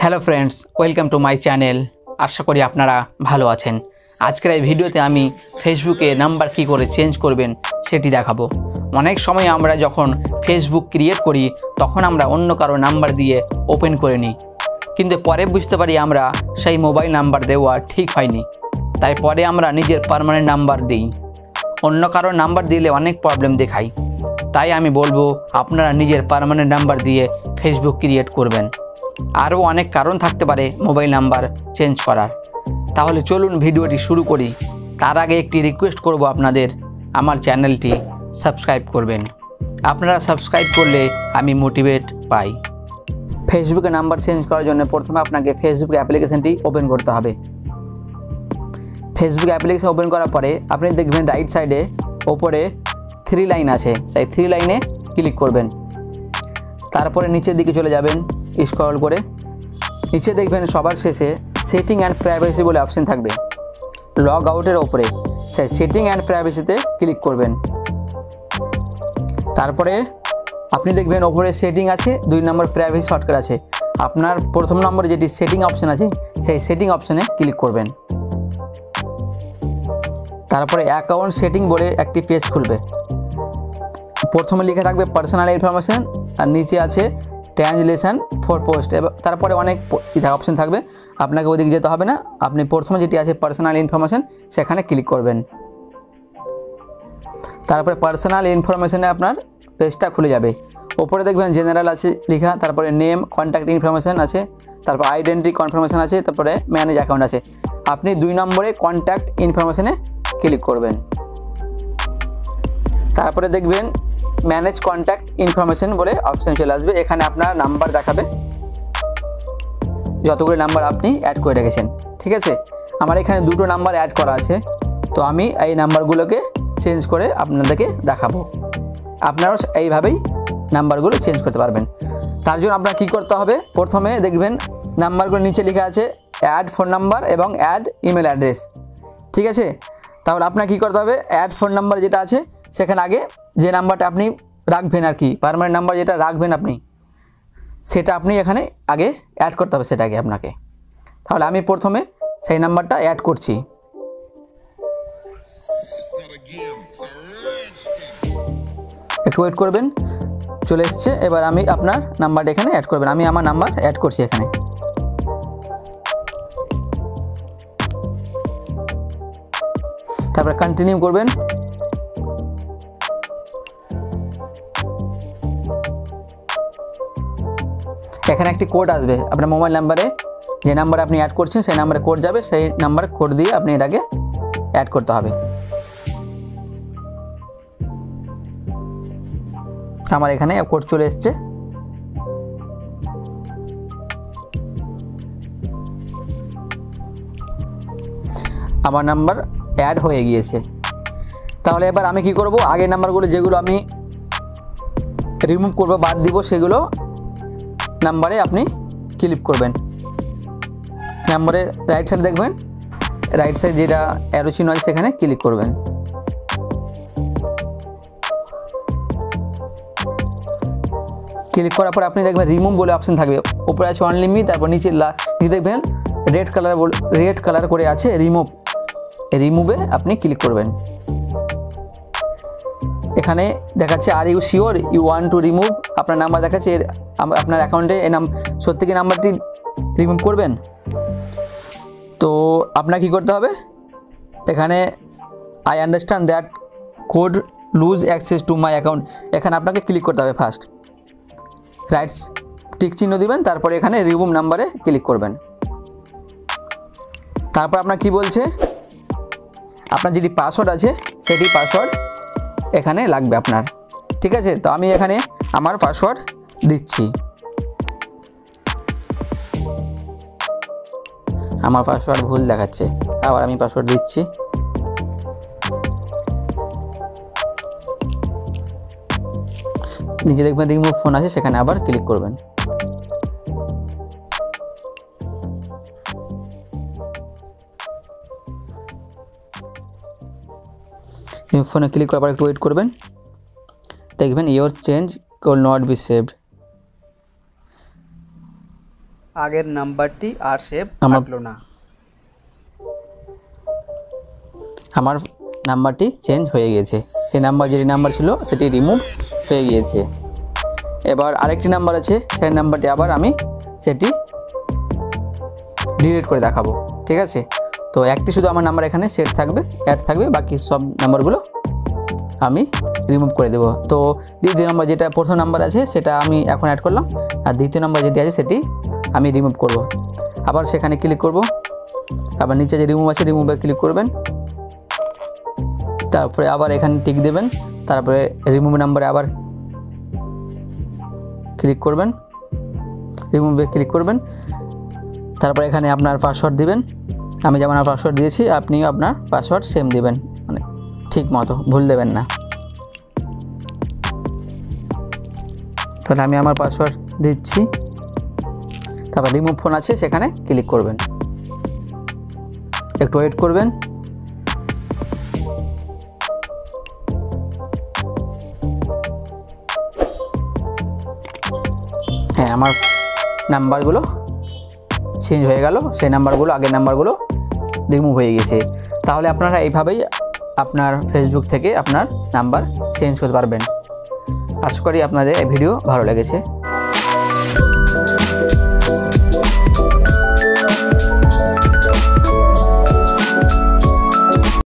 Hello friends welcome to my channel আশা করি আপনারা ভালো আছেন। আজকের এই ভিডিওতে আমি ফেসবুকে নাম্বার কি করে চেঞ্জ করবেন সেটি দেখাবো। অনেক সময় আমরা যখন ফেসবুক ক্রিয়েট করি, তখন আমরা অন্য কারও নাম্বার দিয়ে ওপেন করে নিই। কিন্তু পরে বুঝতে পারি আমরা সেই মোবাইল নাম্বার দেওয়া ঠিক হয়নি। তাই পরে আমরা নিজের পার্মানেন্ট নাম্বার দিই। অন্য কারও নাম্বার দিলে অনেক প্রবলেম দেখাই। তাই আমি বলব, আপনারা নিজের পার্মানেন্ট নাম্বার দিয়ে ফেসবুক ক্রিয়েট করবেন। আরও অনেক কারণ থাকতে পারে মোবাইল নাম্বার চেঞ্জ করার। তাহলে চলুন ভিডিওটি শুরু করি। তার আগে একটি রিকোয়েস্ট করব আপনাদের। আমার চ্যানেলটি সাবস্ক্রাইব করবেন। আপনারা সাবস্ক্রাইব করলে আমি মোটিভেট পাই। ফেসবুকে নাম্বার চেঞ্জ করার জন্য প্রথমে আপনাকে ফেসবুক অ্যাপ্লিকেশনটি ওপেন করতে হবে। ফেসবুক অ্যাপ্লিকেশন ওপেন করার পরে আপনি দেখবেন রাইট সাইডে ওপরে থ্রি লাইন আছে। সেই থ্রি লাইনে ক্লিক করবেন। তারপরে নিচের দিকে চলে যাবেন। স্ক্রল করে, নিচে দেখবেন সবার শেষে সেটিং অ্যান্ড প্রাইভেসি বলে অপশন থাকবে। লগ আউটের ওপরে সেই সেটিং অ্যান্ড প্রাইভেসিতে ক্লিক করবেন। তারপরে আপনি দেখবেন ওপরে সেটিং আছে, দুই নম্বর প্রাইভেসি শর্টকাট আছে। আপনার প্রথম নম্বরে যেটি সেটিং অপশান আছে, সেই সেটিং অপশানে ক্লিক করবেন। তারপরে অ্যাকাউন্ট সেটিং বলে একটি পেজ খুলবে। প্রথমে লেখা থাকবে পার্সোনাল ইনফরমেশন আর নিচে আছে ট্রানজলেশন ফর পোস্ট। তারপরে অনেক অপশন থাকবে। আপনাকে ওদিকে যেতে হবে না। আপনি প্রথমে যেটি আছে পার্সোনাল ইনফরমেশন সেখানে ক্লিক করবেন। তারপরে পার্সোনাল ইনফরমেশনে আপনার পেজটা খুলে যাবে। ওপরে দেখবেন জেনারেল আছে লেখা, তারপরে নেম কন্ট্যাক্ট ইনফরমেশান আছে, তারপর আইডেন্টি কনফার্মেশন আছে, তারপরে ম্যানেজ অ্যাকাউন্ট আছে। আপনি দুই নম্বরে কন্ট্যাক্ট ইনফরমেশনে ক্লিক করবেন। তারপরে দেখবেন ম্যানেজ কন্ট্যাক্ট ইনফরমেশন বলে অপশান চলে আসবে। এখানে আপনার নাম্বার দেখাবে। যতগুলো নাম্বার আপনি অ্যাড করে রেখেছেন। ঠিক আছে? আমার এখানে দুটো নাম্বার অ্যাড করা আছে। তো আমি এই নাম্বারগুলোকে চেঞ্জ করে আপনাদেরকে দেখাবো। আপনারাও এইভাবেই নাম্বারগুলো চেঞ্জ করতে পারবেন। তার জন্য আপনার কী করতে হবে? প্রথমে দেখবেন নাম্বারগুলো নিচে লেখা আছে অ্যাড ফোন নাম্বার এবং অ্যাড ইমেল অ্যাড্রেস ঠিক আছে? তাহলে আপনার কী করতে হবে? অ্যাড ফোন নাম্বার যেটা আছে, সেখানে আগে যে নাম্বারটা আপনি রাখবেন আর কি পারমানেন্ট নাম্বার যেটা রাখবেন আপনি, সেটা আপনি এখানে আগে অ্যাড করতে হবে সেটাকে আপনাকে। তাহলে আমি প্রথমে সেই নাম্বারটা অ্যাড করছি. একটু ওয়েট করবেন, চলে এসছে, এবার আমি আপনার নাম্বারটা এখানে অ্যাড করবেন। আমি আমার নাম্বার অ্যাড করছি এখানে। তারপরে কন্টিনিউ করবেন। এখানে একটি কোড আসবে। আপনার মোবাইল নাম্বারে যে নাম্বারে আপনি অ্যাড করছেন, সেই নাম্বারে কোড যাবে। সেই নাম্বার কোড দিয়ে আপনি এটাকে অ্যাড করতে হবে। আমার এখানে কোড চলে এসছে। আমার নাম্বার অ্যাড হয়ে গিয়েছে। তাহলে এবার আমি কি করব? আগের নাম্বারগুলো যেগুলো আমি রিমুভ করব, বাদ দিব, সেগুলো নাম্বারে আপনি ক্লিক করবেন। নাম্বারে রাইট সাইড দেখবেন। রাইট সাইড যেটা অ্যারো চিহ্ন আছে সেখানে ক্লিক করবেন। ক্লিক করার পর আপনি দেখবেন রিমুভ বলে অপশন থাকবে। উপরে আছে অনলিমি তারপর নিচে নিচে দেখবেন রেড কালার রেড কালার করে আছে রিমুভ রিমুভে আপনি ক্লিক করবেন। এখানে দেখাচ্ছে are you sure you want to remove আপনার নাম্বার দেখাচ্ছে, এর- আপনার অ্যাকাউন্টে এ নাম, সত্যি কি নাম্বারটি রিমুভ করবেন? তো আপনার কি করতে হবে? এখানে I understand that could lose access to my account এখানে আপনাকে ক্লিক করতে হবে ফার্স্ট রাইটস টিক চিহ্ন দিবেন, তারপরে এখানে রিমুভ নাম্বারে ক্লিক করবেন। তারপর আপনার কি বলছে? আপনার যেটি পাসওয়ার্ড আছে, সেটি পাসওয়ার্ড এখানে লাগবে আপনার। ঠিক আছে? তো আমি এখানে আমার পাসওয়ার্ড দিচ্ছি। আমার পাসওয়ার্ড ভুল দেখাচ্ছে। আবার আমি পাসওয়ার্ড দিচ্ছি। নিচে দেখবেন রিমুভ ফোন আছে, সেখানে আবার ক্লিক করবেন। ফোনে ক্লিক করার পর একটু ওয়েট করবেন। দেখবেন your change will not be saved আগের নাম্বারটি আর সেভ থাকল না। আমার নাম্বারটি চেঞ্জ হয়ে গিয়েছে সেই নাম্বার যেটি নাম্বার ছিল সেটি রিমুভ হয়ে গিয়েছে। এবার আরেকটি নাম্বার আছে সেই নাম্বারটি আবার আমি সেটি ডিলিট করে দেখাবো। ঠিক আছে? তো একটি শুধু আমার নাম্বার এখানে সেট থাকবে অ্যাড থাকবে বাকি সব নাম্বারগুলো আমি রিমুভ করে দেবো। তো দ্বিতীয় নম্বর যেটা প্রথম নাম্বার আছে, সেটা আমি এখন অ্যাড করলাম। আর দ্বিতীয় নম্বর যেটি আছে, সেটি আমি রিমুভ করব। আবার সেখানে ক্লিক করব। আবার নিচে যে রিমুভ আছে রিমুভে ক্লিক করবেন। তারপরে আবার এখানে টিক দেবেন। তারপরে রিমুভ নাম্বারে আবার ক্লিক করবেন। রিমুভে ক্লিক করবেন। তারপরে এখানে আপনার পাসওয়ার্ড দিবেন। আমি যেমন আমার পাসওয়ার্ড দিয়েছি, আপনিও আপনার পাসওয়ার্ড সেম দিবেন। ঠিক মতো, ভুল দেবেন না। তাহলে আমি আমার পাসওয়ার্ড দিচ্ছি। তারপর রিমুভ ফোন আছে, সেখানে ক্লিক করবেন। একটু ওয়েট করবেন। হ্যাঁ আমার নাম্বারগুলো চেঞ্জ হয়ে গেল। সেই নাম্বারগুলো আগের নাম্বারগুলো রিমুভ হয়ে গেছে। তাহলে আপনারা এইভাবেই আপনার ফেসবুক থেকে আপনার নাম্বার চেঞ্জ করতে পারবেন। আশা করি আপনাদের এই ভিডিও ভালো লেগেছে।